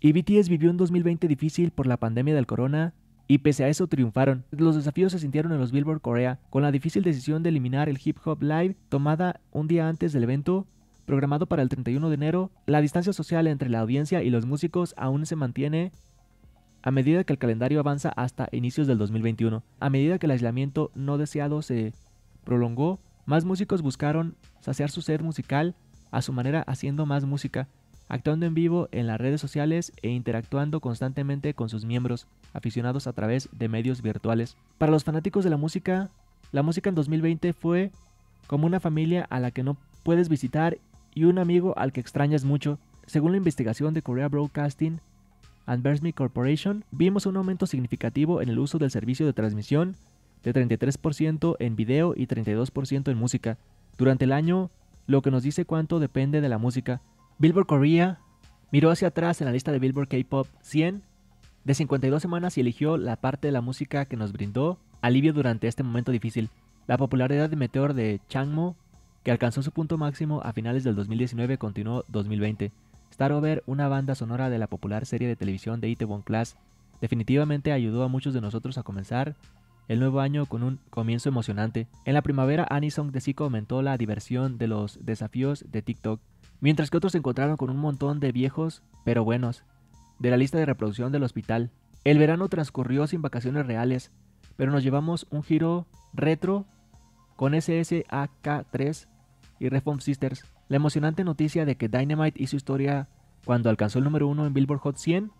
Y BTS vivió un 2020 difícil por la pandemia del corona y pese a eso triunfaron. Los desafíos se sintieron en los Billboard Corea con la difícil decisión de eliminar el hip hop live tomada un día antes del evento programado para el 31 de enero. La distancia social entre la audiencia y los músicos aún se mantiene a medida que el calendario avanza hasta inicios del 2021. A medida que el aislamiento no deseado se prolongó, más músicos buscaron saciar su sed musical a su manera haciendo más música, actuando en vivo en las redes sociales e interactuando constantemente con sus miembros aficionados a través de medios virtuales. Para los fanáticos de la música, la música en 2020 fue como una familia a la que no puedes visitar y un amigo al que extrañas mucho. Según la investigación de Korea Broadcasting and Versme Corporation, vimos un aumento significativo en el uso del servicio de transmisión de 33% en video y 32% en música durante el año, lo que nos dice cuánto depende de la música. Billboard Korea miró hacia atrás en la lista de Billboard K-Pop 100 de 52 semanas y eligió la parte de la música que nos brindó alivio durante este momento difícil. La popularidad de Meteor de Changmo que alcanzó su punto máximo a finales del 2019, continuó 2020. Star Over, una banda sonora de la popular serie de televisión de Itaewon Class, definitivamente ayudó a muchos de nosotros a comenzar el nuevo año con un comienzo emocionante. En la primavera, Anisong de Zico aumentó la diversión de los desafíos de TikTok, mientras que otros se encontraron con un montón de viejos, pero buenos, de la lista de reproducción del hospital. El verano transcurrió sin vacaciones reales, pero nos llevamos un giro retro con SSAK3 y Reform Sisters. La emocionante noticia de que Dynamite hizo historia cuando alcanzó el número uno en Billboard Hot 100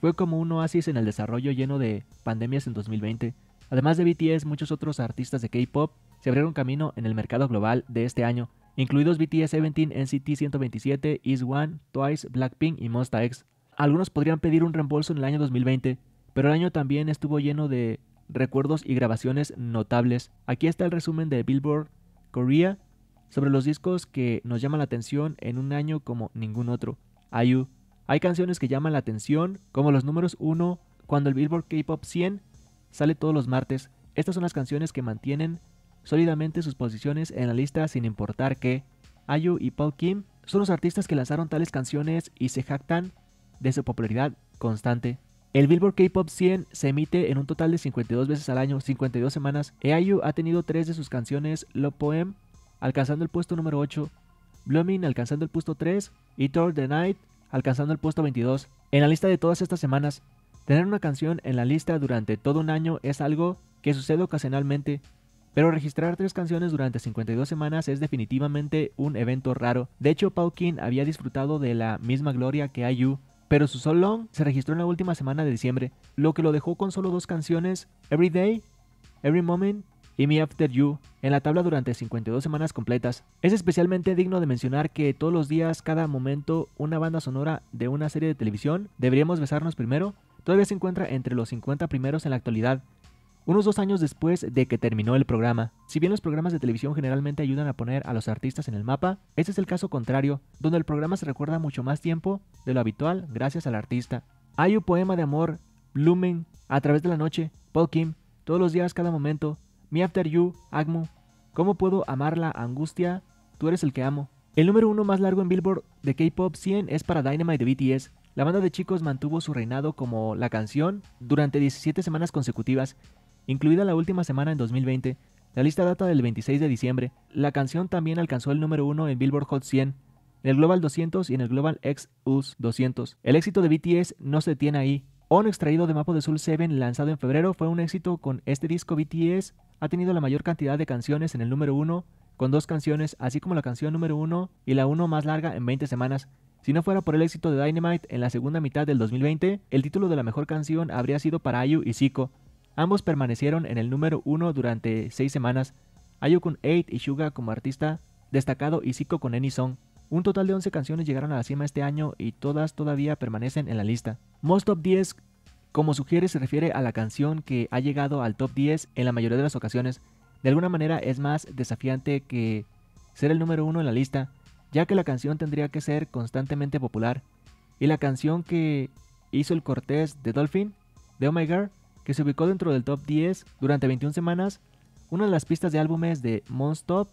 fue como un oasis en el desarrollo lleno de pandemias en 2020. Además de BTS, muchos otros artistas de K-pop se abrieron camino en el mercado global de este año, incluidos BTS 17, NCT 127, Is One, Twice, Blackpink y Monsta X. Algunos podrían pedir un reembolso en el año 2020, pero el año también estuvo lleno de recuerdos y grabaciones notables. Aquí está el resumen de Billboard Korea sobre los discos que nos llaman la atención en un año como ningún otro. IU. Hay canciones que llaman la atención, como los números 1 cuando el Billboard K-Pop 100 sale todos los martes. Estas son las canciones que mantienen sólidamente sus posiciones en la lista sin importar que IU y Paul Kim son los artistas que lanzaron tales canciones y se jactan de su popularidad constante. El Billboard K-Pop 100 se emite en un total de 52 veces al año, 52 semanas. EIU ha tenido tres de sus canciones Love Poem alcanzando el puesto número 8, Blooming alcanzando el puesto 3 y Tour the Night alcanzando el puesto 22. En la lista de todas estas semanas, tener una canción en la lista durante todo un año es algo que sucede ocasionalmente, pero registrar tres canciones durante 52 semanas es definitivamente un evento raro. De hecho, Paul King había disfrutado de la misma gloria que IU pero su So Long se registró en la última semana de diciembre, lo que lo dejó con solo dos canciones, Every Day, Every Moment y Me After You, en la tabla durante 52 semanas completas. Es especialmente digno de mencionar que todos los días, cada momento, una banda sonora de una serie de televisión, Deberíamos Besarnos Primero, todavía se encuentra entre los 50 primeros en la actualidad, unos dos años después de que terminó el programa. Si bien los programas de televisión generalmente ayudan a poner a los artistas en el mapa, este es el caso contrario, donde el programa se recuerda mucho más tiempo de lo habitual gracias al artista. Hay un poema de amor, Blooming, A través de la noche, Paul Kim, Todos los días, cada momento, Me After You, Agmu, ¿Cómo puedo amar la angustia? Tú eres el que amo. El número uno más largo en Billboard de K-Pop 100 es para Dynamite de BTS. La banda de chicos mantuvo su reinado como la canción durante 17 semanas consecutivas incluida la última semana en 2020. La lista data del 26 de diciembre. La canción también alcanzó el número 1 en Billboard Hot 100, en el Global 200 y en el Global X US 200. El éxito de BTS no se detiene ahí. On extraído de Mapo de Soul 7 lanzado en febrero fue un éxito con este disco BTS ha tenido la mayor cantidad de canciones en el número 1 con dos canciones así como la canción número 1 y la 1 más larga en 20 semanas. Si no fuera por el éxito de Dynamite en la segunda mitad del 2020, el título de la mejor canción habría sido para IU y Zico, Ambos permanecieron en el número uno durante seis semanas, Ayu con 8 y Suga como artista destacado y Zico con Any Song. Un total de 11 canciones llegaron a la cima este año y todas todavía permanecen en la lista. Most Top 10, como sugiere, se refiere a la canción que ha llegado al top 10 en la mayoría de las ocasiones. De alguna manera es más desafiante que ser el número uno en la lista, ya que la canción tendría que ser constantemente popular. Y la canción que hizo el Cortés de Dolphin, de Oh My Girl, que se ubicó dentro del top 10 durante 21 semanas, una de las pistas de álbumes de Monstop,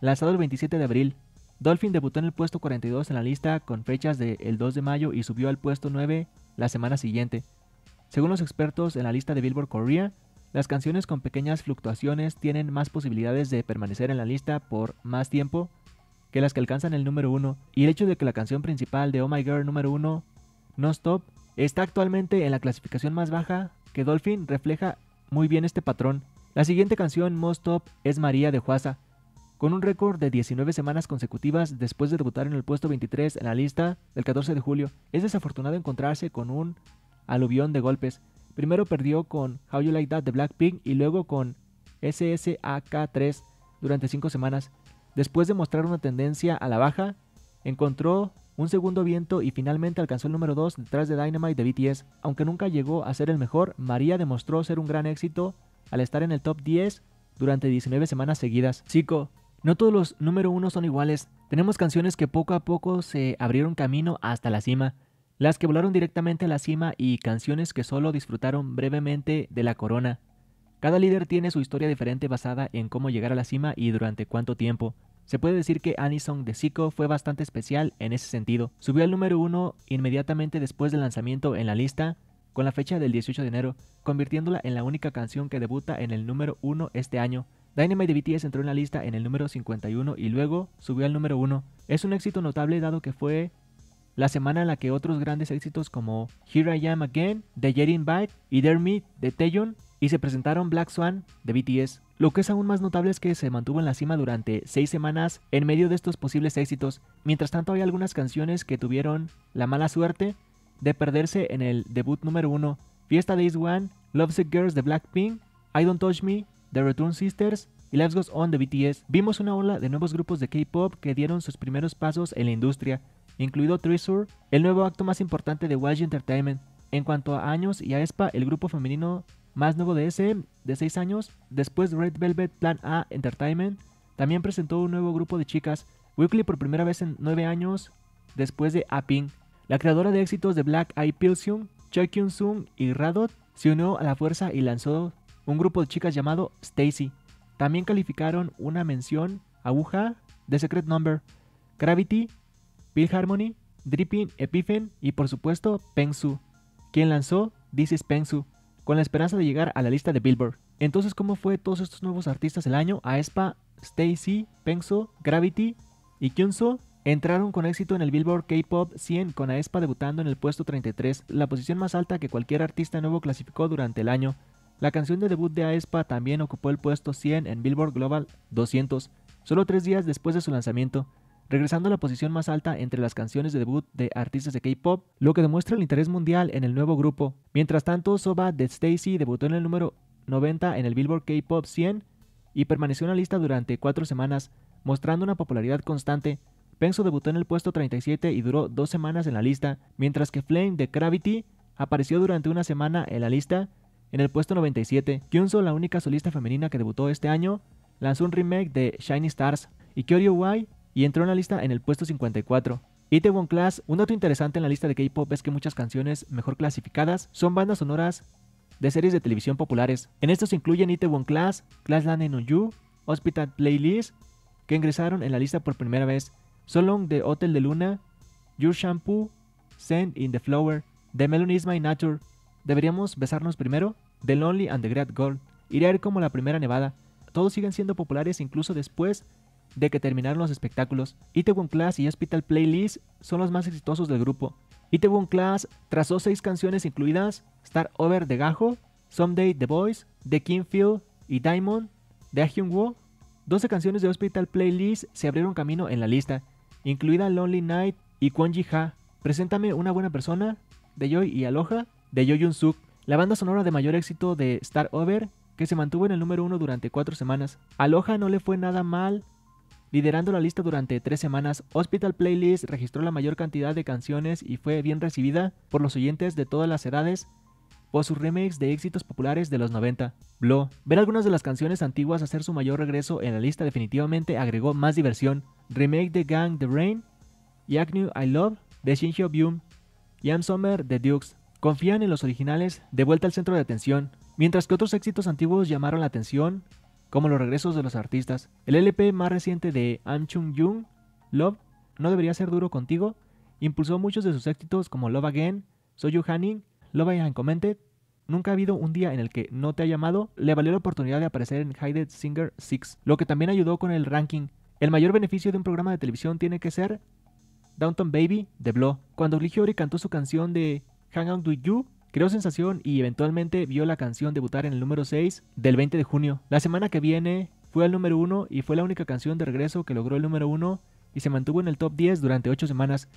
lanzado el 27 de abril. Dolphin debutó en el puesto 42 en la lista con fechas del 2 de mayo y subió al puesto 9 la semana siguiente. Según los expertos en la lista de Billboard Korea, las canciones con pequeñas fluctuaciones tienen más posibilidades de permanecer en la lista por más tiempo que las que alcanzan el número 1, y el hecho de que la canción principal de Oh My Girl número 1, No Stop, está actualmente en la clasificación más baja que Dolphin refleja muy bien este patrón. La siguiente canción, Most Top, es María de Juasa, con un récord de 19 semanas consecutivas después de debutar en el puesto 23 en la lista del 14 de julio. Es desafortunado encontrarse con un aluvión de golpes. Primero perdió con How You Like That de Blackpink y luego con SSAK3 durante 5 semanas. Después de mostrar una tendencia a la baja, encontró un segundo viento y finalmente alcanzó el número 2 detrás de Dynamite de BTS. Aunque nunca llegó a ser el mejor, María demostró ser un gran éxito al estar en el top 10 durante 19 semanas seguidas. Chico, no todos los número 1 son iguales. Tenemos canciones que poco a poco se abrieron camino hasta la cima, las que volaron directamente a la cima y canciones que solo disfrutaron brevemente de la corona. Cada líder tiene su historia diferente basada en cómo llegar a la cima y durante cuánto tiempo. Se puede decir que Anison de Zico fue bastante especial en ese sentido. Subió al número 1 inmediatamente después del lanzamiento en la lista, con la fecha del 18 de enero, convirtiéndola en la única canción que debuta en el número 1 este año. Dynamite de BTS entró en la lista en el número 51 y luego subió al número 1. Es un éxito notable dado que fue la semana en la que otros grandes éxitos como Here I Am Again de Jerin Bike y Dare Me de Taeyeon y se presentaron Black Swan de BTS. Lo que es aún más notable es que se mantuvo en la cima durante 6 semanas en medio de estos posibles éxitos. Mientras tanto hay algunas canciones que tuvieron la mala suerte de perderse en el debut número 1. Fiesta Days One, Lovesick Girls de Blackpink, I Don't Touch Me, The Return Sisters y Life Goes On de BTS. Vimos una ola de nuevos grupos de K-pop que dieron sus primeros pasos en la industria, incluido Treasure, el nuevo acto más importante de YG Entertainment. En cuanto a años y a ESPA, el grupo femenino más nuevo de ese, de 6 años, después Red Velvet Plan A Entertainment también presentó un nuevo grupo de chicas, Weekly por primera vez en 9 años, después de A-Pink. La creadora de éxitos de Black Eyed Pilseung, Choi Kyun Sung y Radot se unió a la fuerza y lanzó un grupo de chicas llamado Stacy. También calificaron una mención aguja de Secret Number, Gravity, Bill Harmony, Dripping Epiphen y por supuesto Pengsu, quien lanzó This is Pengsu con la esperanza de llegar a la lista de Billboard. Entonces, ¿cómo fue todos estos nuevos artistas del año? Aespa, Stacy, Pengso, Gravity y Kyunso entraron con éxito en el Billboard K-Pop 100 con Aespa debutando en el puesto 33, la posición más alta que cualquier artista nuevo clasificó durante el año. La canción de debut de Aespa también ocupó el puesto 100 en Billboard Global 200, solo tres días después de su lanzamiento regresando a la posición más alta entre las canciones de debut de artistas de K-pop, lo que demuestra el interés mundial en el nuevo grupo. Mientras tanto, Soba de Stacy debutó en el número 90 en el Billboard K-pop 100 y permaneció en la lista durante cuatro semanas, mostrando una popularidad constante. Penso debutó en el puesto 37 y duró dos semanas en la lista, mientras que Flame de Gravity apareció durante una semana en la lista en el puesto 97. Kyunso, la única solista femenina que debutó este año, lanzó un remake de Shiny Stars y Kyoryu Y y entró en la lista en el puesto 54. Itaewon Class, un dato interesante en la lista de K-pop es que muchas canciones mejor clasificadas son bandas sonoras de series de televisión populares. En estos incluyen Itaewon Class, Class Land No You, Hospital Playlist, que ingresaron en la lista por primera vez, So Long de Hotel de Luna, Your Shampoo, Send in the Flower, The Melonisma y Nature, ¿Deberíamos besarnos primero? The Lonely and the Great Girl, Iré a ir como la primera nevada. Todos siguen siendo populares incluso después de que terminaron los espectáculos. Itaewon Class y Hospital Playlist son los más exitosos del grupo. Itaewon Class trazó seis canciones incluidas Star Over de Gajo, Someday The Boys, The Kingfield y Diamond de Ahyung 12 canciones de Hospital Playlist se abrieron camino en la lista, incluida Lonely Night y Kwon Ha. Preséntame una buena persona de Joy y Aloha de Yo Jun Suk, la banda sonora de mayor éxito de Star Over que se mantuvo en el número uno durante cuatro semanas. Aloha no le fue nada mal Liderando la lista durante tres semanas, Hospital Playlist registró la mayor cantidad de canciones y fue bien recibida por los oyentes de todas las edades por sus remakes de éxitos populares de los 90. Blow. Ver algunas de las canciones antiguas hacer su mayor regreso en la lista definitivamente agregó más diversión. Remake de Gang The Rain, Yak New I Love de Shinhyo Byum y I'm Summer de Dukes. Confían en los originales de vuelta al centro de atención. Mientras que otros éxitos antiguos llamaron la atención, como los regresos de los artistas. El LP más reciente de Am Chung Jung, Love, No Debería Ser Duro Contigo, impulsó muchos de sus éxitos como Love Again, Soy Yu Hanning, Love I Commented. Nunca ha habido un día en el que no te ha llamado. Le valió la oportunidad de aparecer en Hidden Singer 6, lo que también ayudó con el ranking. El mayor beneficio de un programa de televisión tiene que ser Downton Baby de Blow. Cuando Lee Hyori cantó su canción de Hang Out With You, creó sensación y eventualmente vio la canción debutar en el número 6 del 20 de junio. La semana que viene fue al número 1 y fue la única canción de regreso que logró el número 1 y se mantuvo en el top 10 durante 8 semanas,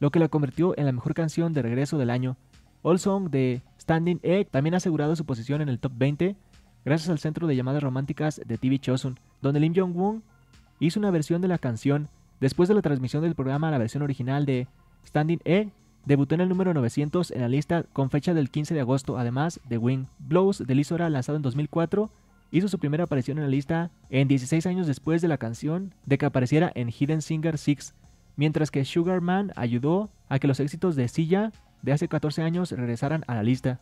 lo que la convirtió en la mejor canción de regreso del año. All Song de Standing Egg también ha asegurado su posición en el top 20 gracias al centro de llamadas románticas de TV Chosun, donde Lim Jong-un hizo una versión de la canción. Después de la transmisión del programa, la versión original de Standing Egg debutó en el número 900 en la lista con fecha del 15 de agosto, además de Wing. Blows de Lizora, lanzado en 2004, hizo su primera aparición en la lista en 16 años después de la canción de que apareciera en Hidden Singer 6, mientras que Sugar Man ayudó a que los éxitos de Silla de hace 14 años regresaran a la lista.